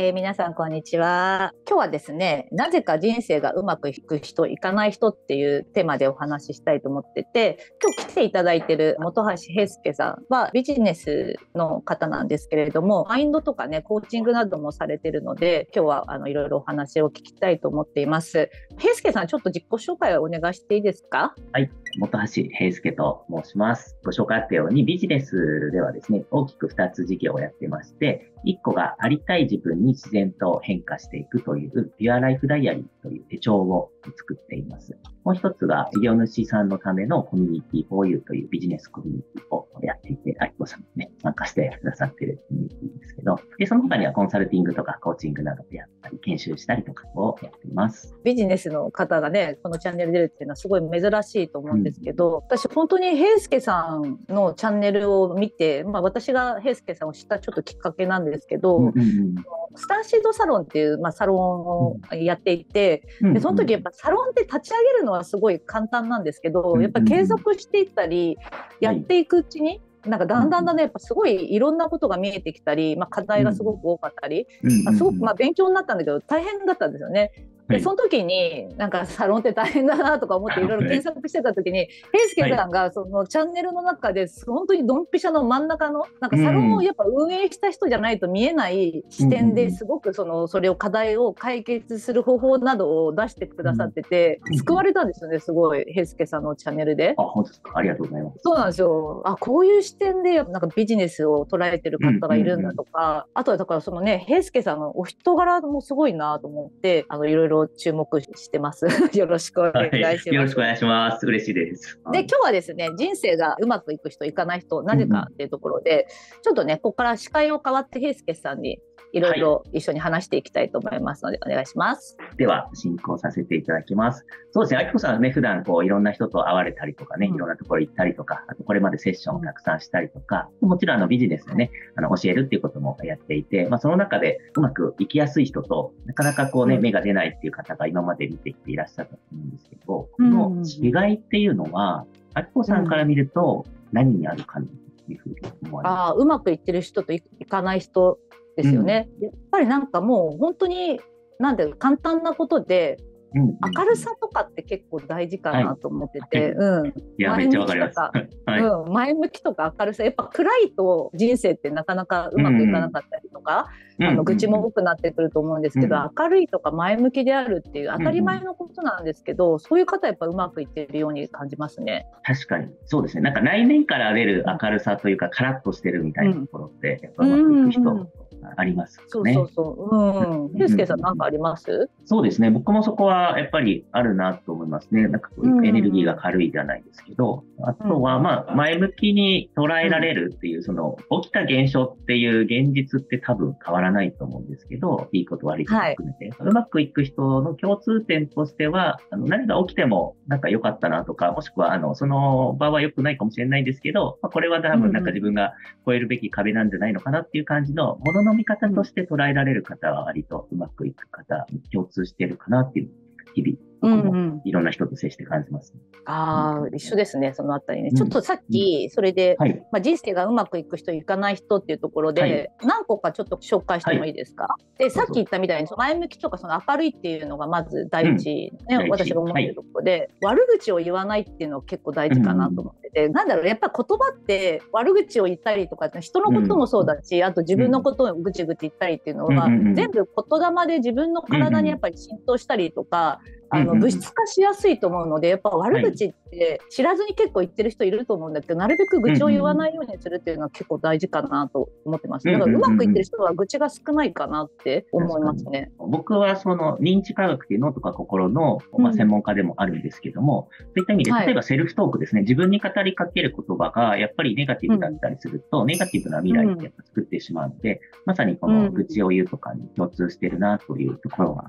えー、皆さんこんにちは。今日はですね、なぜか人生がうまくいく人、いかない人っていうテーマでお話ししたいと思ってて、今日来ていただいてる本橋平介さんはビジネスの方なんですけれども、マインドとかね、コーチングなどもされてるので、今日はあのいろいろお話を聞きたいと思っています。平介さん、ちょっと自己紹介をお願いしていいですか？はい、本橋平介と申します。ご紹介あったように、ビジネスではですね、大きく2つ事業をやってまして、1個がありたい自分に自然と変化していくというピュアライフダイアリーという手帳を作っています。もう一つが事業主さんのためのコミュニティ 4U というビジネスコミュニティをやっていて、アキコさんもね、参加してくださっているコミュニティど、で、その他にはコンサルティングとかコーチングなどでやったり、研修したりとかをやっています。ビジネスの方がね、このチャンネル出るっていうのはすごい珍しいと思うんですけど、うん、私本当に平介さんのチャンネルを見て、まあ私が平介さんを知ったちょっときっかけなんですけど、うんうんうん。スターシードサロンっていう、まあ、サロンをやっていて、うん、でその時やっぱサロンって立ち上げるのはすごい簡単なんですけど、やっぱ継続していったり、やっていくうちに、なんかだんだんだんねやっぱすごいいろんなことが見えてきたり、まあ、課題がすごく多かったり、うん、すごくまあ勉強になったんだけど大変だったんですよね。でその時になんかサロンって大変だなとか思っていろい。ろ検索してた時に平介さんがそのチャンネルの中で本当にドンピシャの真ん中のなんかサロンをやっぱ運営した人じゃないと見えない視点ですごくそのそれを課題を解決する方法などを出してくださってて救われたんですよねすごい平介さんのチャンネルで。あ本当ですか？ありがとうございます。そうなんですよ。あこういう視点でなんかビジネスを捉えてる方がいるんだとか、あとはだからそのね平介さんのお人柄もすごいなと思ってあのいろいろ注目してます。よろしくお願いします、はい。よろしくお願いします。嬉しいです。で、今日はですね、人生がうまくいく人、いかない人、なぜかっていうところで、うん、ちょっとね、ここから司会を変わって、平介さんにい。ろいろ一緒に話していきたいと思いますので、お願いします。では、進行させていただきます。そうですね、あきこさんはね、普段こう、いろんな人と会われたりとかね、いろんなところ行ったりとか、あとこれまでセッションをたくさんしたりとか、もちろんあのビジネスでね、あの、教えるっていうこともやっていて、まあ、その中でうまくいきやすい人と、なかなかこうね、芽が出ないっていう方が今まで見てきていらっしゃったと思うんですけど、この違いっていうのは、あきこさんから見ると何にあるかないうふうに思われますあ、うまくいってる人といかない人ですよね。うん、やっぱりなんかもう本当になんで簡単なことで明るさとかって結構大事かなと思ってて、うん。いや、めっちゃわかります。はい、うん、前向きとか明るさ、やっぱ暗いと人生ってなかなかうまくいかなかったりとか、うん、あの愚痴も多くなってくると思うんですけど、うん、明るいとか前向きであるっていう当たり前のことなんですけど、うん、そういう方やっぱうまくいってるように感じますね。確かに、そうですね。なんか内面から出る明るさというか、カラッとしてるみたいなところって、やっぱうまくいく人、あります、ね、そうそうそう。うん。ゆうすけさん、なんかあります？そうですね。僕もそこはやっぱりあるなと思いますね。なんかこうエネルギーが軽いじゃないですけど、あとはまあ、前向きに捉えられるっていう、その、起きた現象っていう現実って多分変わらないと思うんですけど、いいこと悪いこと含めて、はい、うまくいく人の共通点としては、あの何が起きてもなんか良かったなとか、もしくはあの、その場は良くないかもしれないんですけど、まあ、これは多分なんか自分が超えるべき壁なんじゃないのかなっていう感じのものの見方として捉えられる方は割とうまくいく方に共通してるかなっていう日々僕も。いろんな人と接して感じます、ね、うんうん、ああ、一緒ですね、そのあたりね。ちょっとさっき、それで、うんはい、まあ、人生がうまくいく人、いかない人っていうところで、はい、何個かちょっと紹介してもいいですか？はい、で、さっき言ったみたいに、前向きとか、その明るいっていうのがまず第一、ね、うん、私が思ってるところで、悪口を言わないっていうのは結構大事かなと思ってて、うん、なんだろう、やっぱ言葉って悪口を言ったりとか、人のこともそうだし、あと自分のことをぐちぐち言ったりっていうのは、全部言霊で自分の体にやっぱり浸透したりとか、あの物質化しやすいと思うのでやっぱ悪口って知らずに結構言ってる人いると思うんだけど、なるべく愚痴を言わないようにするっていうのは結構大事かなと思ってます。だからうまくいってる人は愚痴が少ないかなって思いますね。僕はその認知科学っていう脳とか心の、まあ、専門家でもあるんですけども、うん、そういった意味で例えばセルフトークですね、自分に語りかける言葉がやっぱりネガティブだったりすると、うん、ネガティブな未来ってやっぱ作ってしまうので、まさにこの愚痴を言うとかに共通してるなというところは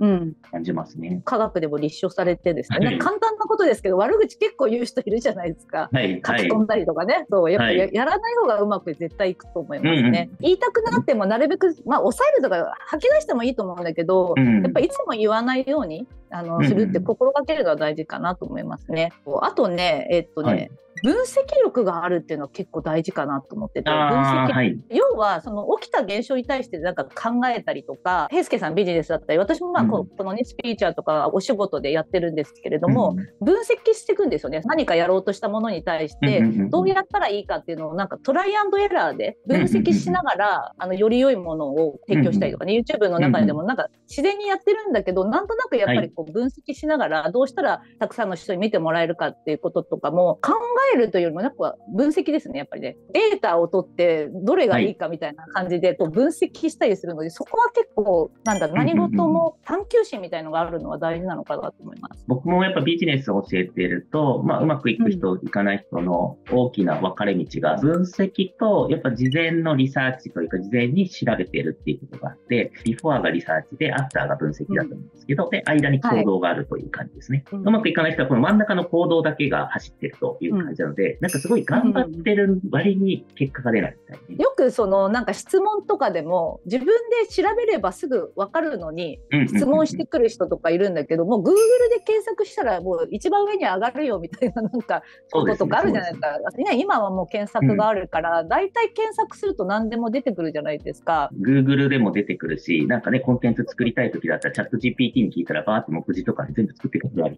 感じますね。科学でも立証されてですですね、簡単なことですけど悪口結構言う人いるじゃないですか、はい、書き込んだりとかね、そうやっぱや,、やらない方がうまく絶対いくと思いますね、言いたくなってもなるべく、まあ、抑えるとか吐き出してもいいと思うんだけど、やっぱいつも言わないようにあのするって心がけるのが大事かなと思いますね。あとね、えっとね、分析力があるっていうのは結構大事かなと思ってて分析、はい、要はその起きた現象に対してなんか考えたりとか平介さんビジネスだったり私もまあこの、ね、スピーチャーとかお仕事でやってるんですけれども、うん、分析していくんですよね。何かやろうとしたものに対してどうやったらいいかっていうのをなんかトライアンドエラーで分析しながらあのより良いものを提供したりとかね YouTube の中でもなんか自然にやってるんだけどなんとなくやっぱりこう分析しながらどうしたらたくさんの人に見てもらえるかっていうこととかも考えるというよりもなんか分析ですねやっぱりね。データを取ってどれがいいかみたいな感じでこう分析したりするのでそこは結構なんだ何事も探求心みたいのがあるのは大事なのかなと思います。僕もやっぱビジネスを教えていると、まあ、うまくいく人、いかない人の大きな分かれ道が分析とやっぱ事前のリサーチというか事前に調べているっていうことがあってビフォアがリサーチでアフターが分析だと思うんですけど、で間に行動があるという感じですね。はい、うまくいかない人はこの真ん中の行動だけが走ってるという感じなので、なんかすごい頑張ってる割に結果が出ないみたいな。よくそのなんか質問とかでも自分で調べればすぐ分かるのに質問してくる人とかいるんだけども、Google で検索したらもう一番上に上がるよみたいななんかこととかあるじゃないですか。すね、今はもう検索があるから、大、体、検索すると何でも出てくるじゃないですか。Google でも出てくるし、なんかね、コンテンツ作りたい時だったらチャット GPT に聞いたらバーって目次とかで全部作ってくれる。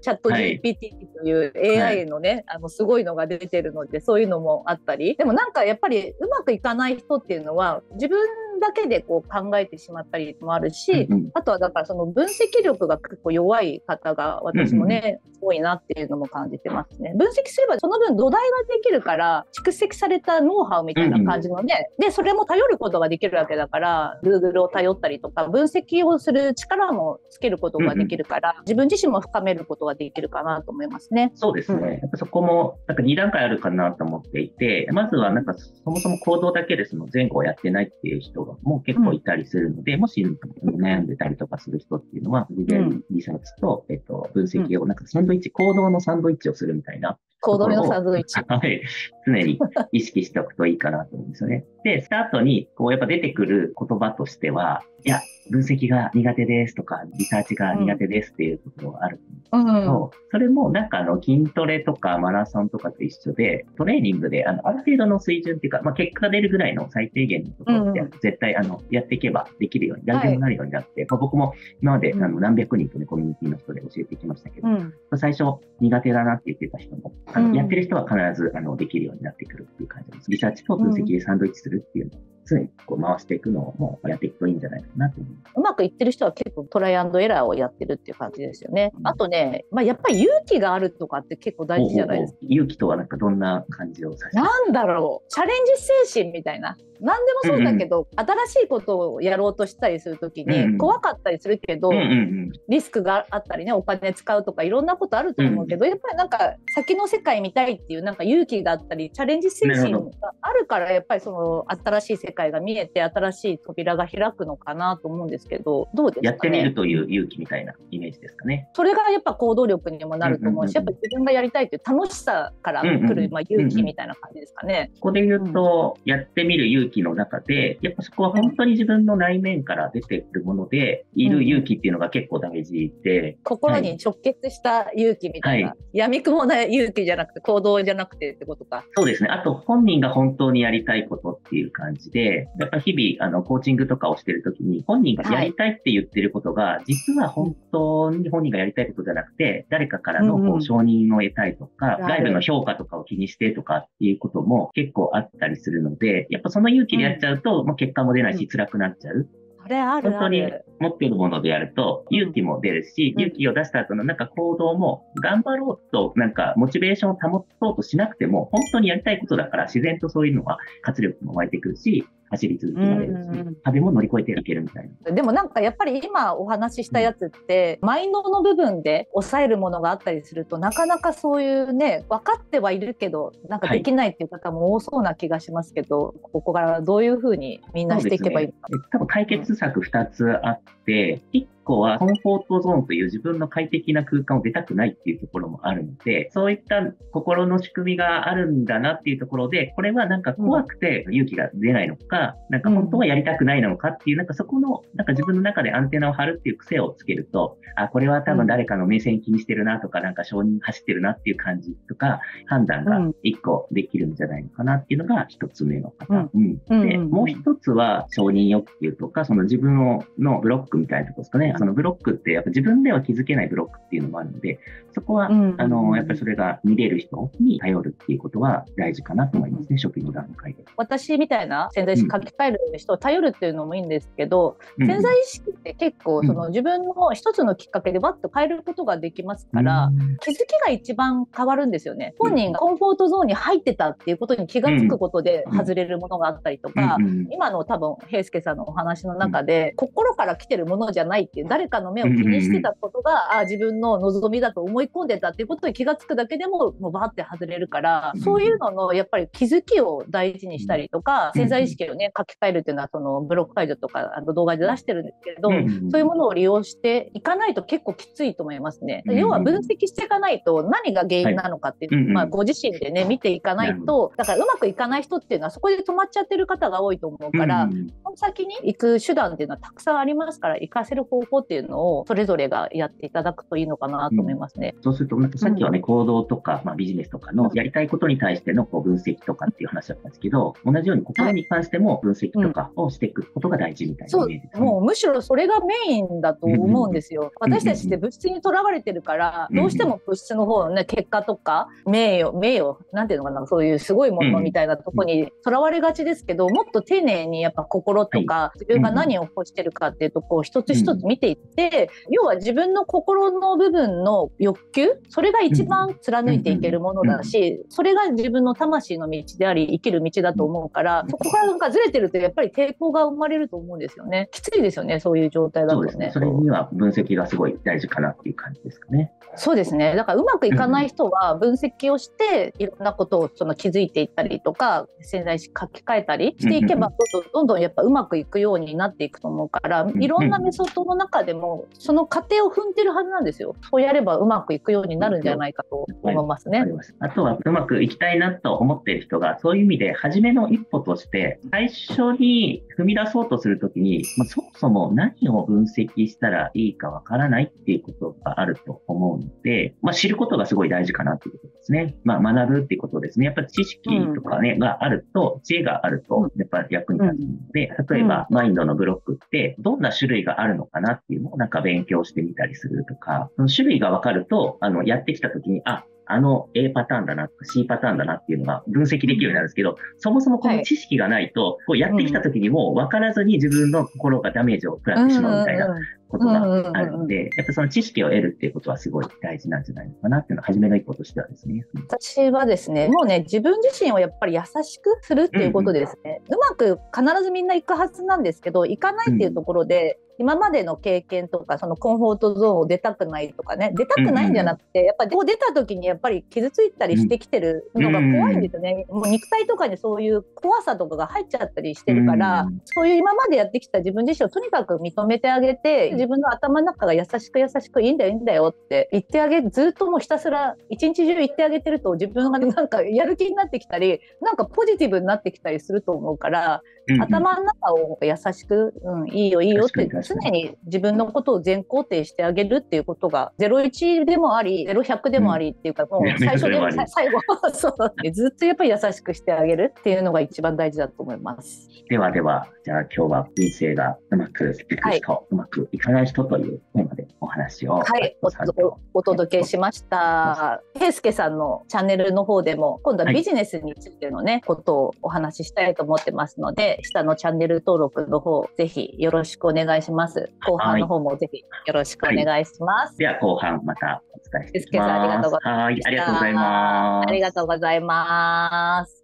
チャット GPT という AI のね、はい、あのすごいのが出てるので、そういうのもあったり。でもなんかやっぱりうまくいかない人っていうのは自分だけでこう考えてしまったりもあるし、うんうん、あとはだからその分析力が結構弱い方が私もね、うんうん、多いなっていうのも感じてますね。分析すればその分土台ができるから蓄積されたノウハウみたいな感じのね、でそれも頼ることができるわけだから Google を頼ったりとか分析をする力もつけることができるから、自分自身も深めることができるかなと思いますね。そうですね。そこもなんか2段階あるかなと思っていて、まずはなんかそもそも行動だけでその前後をやってないっていう人がもう結構いたりするので、うん、もし悩んでたりとかする人っていうのは、事前リサーチと、えっと、分析を、なんかサンドイッチ、行動のサンドイッチをするみたいな。行動のサンドイッチ。はい。常に意識しておくといいかなと思うんですよね。で、スタートに、こう、やっぱ出てくる言葉としては、いや、分析が苦手ですとか、リサーチが苦手ですっていうところがあるんですけど、うん、それもなんかあの筋トレとかマラソンとかと一緒で、トレーニングであのある程度の水準っていうか、まあ、結果が出るぐらいの最低限のところって絶対あのやっていけばできるように、誰でもなるようになって、はい、まあ、僕も今まであの何百人とね、コミュニティの人で教えてきましたけど、うん、最初苦手だなって言ってた人も、あのやってる人は必ずあのできるようになってくるっていう感じです。リサーチと分析でサンドイッチするっていう。の常にこう回していくのをもやっていくといいんじゃないかなと思います。うまくいってる人は結構トライアンドエラーをやってるっていう感じですよね。あとね、まあ、やっぱり勇気があるとかって結構大事じゃないですか。勇気とはなんかどんな感じをさなんだろうチャレンジ精神みたいな。何でもそうだけど、うんうん、新しいことをやろうとしたりするときに、怖かったりするけど、うんうん、リスクがあったりねお金使うとかいろんなことあると思うけど、うん、やっぱりなんか先の世界見たいっていうなんか勇気があったりチャレンジ精神があるからやっぱりその新しい世界が見えて新しい扉が開くのかなと思うんですけどどうですか、ね、やってみるという勇気みたいなイメージですかね。それがやっぱ行動力にもなると思うし、やっぱ自分がやりたいという楽しさから来る、まあ、勇気みたいな感じですかね。ここで言うと、やってみる勇気の中でやっぱそこは本当に自分の内面から出てくるもので、いる勇気っていうのが結構大事で。心に直結した勇気みたいな。はい、闇雲な勇気じゃなくて、行動じゃなくてってことか。そうですね。あと、本人が本当にやりたいことっていう感じで、やっぱ日々、あの、コーチングとかをしてるときに、本人がやりたいって言ってることが、はい、実は本当に本人がやりたいことじゃなくて、誰かからのこう承認を得たいとか、うんうん、外部の評価とかを気にしてとかっていうことも結構あったりするので、やっぱその勇気でやっちゃうと、もう結果も出ないし、辛くなっちゃう。それある。本当に持っているものでやると、勇気も出るし、勇気を出した後のなんか行動も、頑張ろうと、なんかモチベーションを保とうとしなくても、本当にやりたいことだから、自然とそういうのは活力も湧いてくるし、走り続けられるし、壁も乗り越えていけるみたいな。でもなんかやっぱり今お話ししたやつって、うん、マインドの部分で抑えるものがあったりすると、なかなかそういうね、分かってはいるけど、なんかできないっていう方も多そうな気がしますけど、はい、ここからどういうふうにみんなしていけばいいのか。ね、多分解決策2つあって、1個はコンフォートゾーンという自分の快適な空間を出たくないっていうところもあるので、そういった心の仕組みがあるんだなっていうところで、これはなんか怖くて勇気が出ないのか、なんか本当はやりたくないのかっていう、なんかそこの、なんか自分の中でアンテナを張るっていう癖をつけると、あ、これは多分誰かの目線気にしてるなとか、なんか承認走ってるなっていう感じとか、判断が一個できるんじゃないのかなっていうのが一つ目の方。うん。で、もう一つは承認欲求とか、その自分のブロックみたいなところですかね。そのブロックってやっぱ自分では気づけないブロックっていうのもあるので、そこは、あの、やっぱりそれが見れる人に頼るっていうことは大事かなと思いますね、初期の段階で。私みたいな潜在意識書き換える人を頼るっていうのもいいんですけど、潜在意識って結構その自分の一つのきっかけでバッと変えることができますから、気づきが一番変わるんですよね。本人がコンフォートゾーンに入ってたっていうことに気がつくことで外れるものがあったりとか、今の多分平介さんのお話の中で、心から来てるものじゃないっていう誰かの目を気にしてたことが、あ自分の望みだと思い込んでたっていうことに気がつくだけでももうバーって外れるから、そういうののやっぱり気づきを大事にしたりとか、潜在意識をね書き換えるっていうのはそのブロック解除とかあの動画で出してるんですけど、そういうものを利用していかないと結構きついと思いますね。要は分析していかないと何が原因なのかっていう、まあ、ご自身でね見ていかないとだからうまくいかない人っていうのはそこで止まっちゃってる方が多いと思うから、その先に行く手段っていうのはたくさんありますから行かせる方法っていうのをそれぞれがやっていただくといいのかなと思いますね。そうするとさっきはね、行動とか、まあ、ビジネスとかのやりたいことに対してのこう分析とかっていう話だったんですけど同じように心に関しても分析とかをしていくことが大事みたいなイメージです、ね、もうむしろそれがメインだと思うんですよ。私たちって物質にとらわれてるから、どうしても物質の方のね結果とか名誉名誉なんていうのかなそういうすごいものみたいなとこにとらわれがちですけど、もっと丁寧にやっぱ心とか、自分が何を起こしてるかっていうとこを一つ一つ見ていって、要は自分の心の部分の欲求それが一番貫いていけるものだし、それが自分の魂の道であり生きる道だと思うから、そこからなんかずれてるとやっぱり抵抗が生まれると思うんですよね。きついですよねそういう状態だとね。そね。それには分析がすごい大事かなっていう感じですかね。そうですね。だからうまくいかない人は分析をしていろんなことをその気づいていったりとか潜在意識書き換えたりしていけばどんどんどんどんやっぱうまくいくようになっていくと思うからいろんなメソッドの中でもその過程を踏んでるはずなんですよ。そうやればうまくいくようになるんじゃないかと思いますね。あとはうまくいきたいなと思っている人がそういう意味で初めの一歩として最初に踏み出そうとするときに、まあ、そもそも何を分析したらいいかわからないっていうことがあると思うので、まあ、知ることがすごい大事かなっていうことですね。まあ、学ぶっていうことですね。やっぱり知識とかね、うん、があると、知恵があると、やっぱり役に立つので、例えば、マインドのブロックって、どんな種類があるのかなっていうのをなんか勉強してみたりするとか、その種類がわかると、あの、やってきた時に、あ、あの A パターンだな C パターンだなっていうのが分析できるようになるんですけど、そもそもこの知識がないと、こうやってきた時にも分からずに自分の心がダメージを食らってしまうみたいなことがあるので、やっぱその知識を得るっていうことはすごい大事なんじゃないのかなっていうのは、初めの一歩としてはですね。私はですね、もうね、自分自身をやっぱり優しくするっていうことですね。うまく必ずみんな行くはずなんですけど、行かないっていうところで、今までの経験とかそのコンフォートゾーンを出たくないとかね出たくないんじゃなくて、やっぱりこう出た時にやっぱり傷ついたりしてきてるのが怖いんですよね、もう肉体とかにそういう怖さとかが入っちゃったりしてるから、そういう今までやってきた自分自身をとにかく認めてあげて自分の頭の中が優しく優しくいいんだよいいんだよって言ってあげずっともうひたすら一日中言ってあげてると自分がなんかやる気になってきたりなんかポジティブになってきたりすると思うから頭の中を優しく、うん、いいよいいよって常に自分のことを全肯定してあげるっていうことが01でもあり0100でもありっていうか、もう最初でも 最後。そう。ずっとやっぱり優しくしてあげるっていうのが一番大事だと思います。ではではじゃあ今日は人生がうまくいく人、はい、うまくいかない人というテーマでお話をはい。おお届けしました。平介さんのチャンネルの方でも今度はビジネスについてのね、はい、ことをお話ししたいと思ってますので下のチャンネル登録の方、ぜひよろしくお願いします。後半の方もぜひよろしくお願いします。では後半またお伝えしていきます。ありがとうございます。ありがとうございます。ありがとうございます。